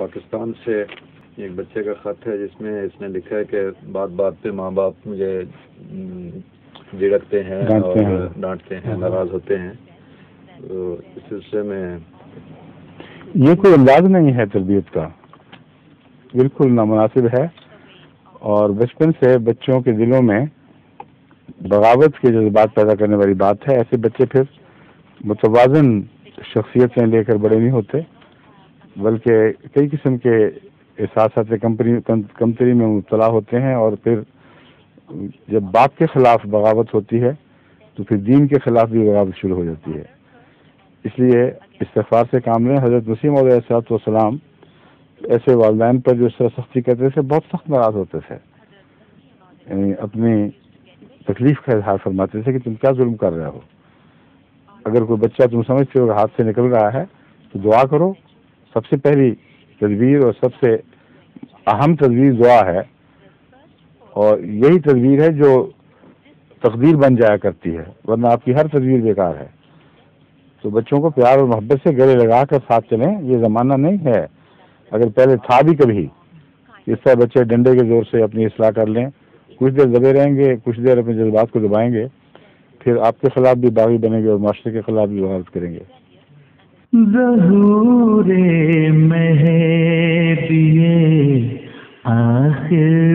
پاکستان سے ایک بچے کا خط ہے جس میں اس نے لکھا ہے کہ بات بات پہ ماں باپ مجھے جھڑکتے ہیں اور۔ ڈانٹتے ہیں ناراض ہوتے ہیں۔ تو اس سلسلے میں یہ کوئی انداز نہیں ہے تربیت کا۔ بالکل نامناسب ہے۔ اور بچپن سے بچوں کے دلوں میں بغاوت کے جذبات پیدا کرنے والی بات ہے۔ ایسے بچے پھر متوازن شخصیتیں لے کر بڑے نہیں ہوتے۔ بلکہ کئی قسم کے احساسات کمپنی کمتری میں مبتلا ہوتے ہیں اور پھر جب باپ کے خلاف بغاوت ہوتی ہے تو پھر دین کے خلاف بھی بغاوت شروع ہو جاتی ہے۔ اس لیے استغفار سے کام لیں۔ حضرت وسیم علیہ السلاط والسلام ایسے والدین پر جو اس طرح سختی کرتے تھے، بہت سخت ناراض ہوتے تھے۔ یعنی اپنی تکلیف کا اظہار فرماتے تھے کہ تم کیا ظلم کر رہے ہو۔ اگر کوئی بچہ تم سمجھتے ہو کہ ہاتھ سے نکل رہا ہے تو دعا کرو۔ سب سے پہلی تدبیر اور سب سے اہم تدبیر دعا ہے اور یہی تدبیر ہے جو تقدیر بن جایا کرتی ہے، ورنہ آپ کی ہر تدبیر بیکار ہے۔ تو بچوں کو پیار اور محبت سے گلے لگا کر ساتھ چلیں، یہ زمانہ نہیں ہے۔ اگر پہلے تھا بھی کبھی، اس طرح بچے ڈنڈے کے زور سے اپنی اصلاح کر لیں۔ کچھ دیر دبے رہیں گے، کچھ دیر اپنے جذبات کو دبائیں گے۔ پھر آپ کے خلاف بھی باغی بنیں گے اور معاشرے کے خلاف بھی بغاوت کریں گے۔ ظہور مہدیے آخر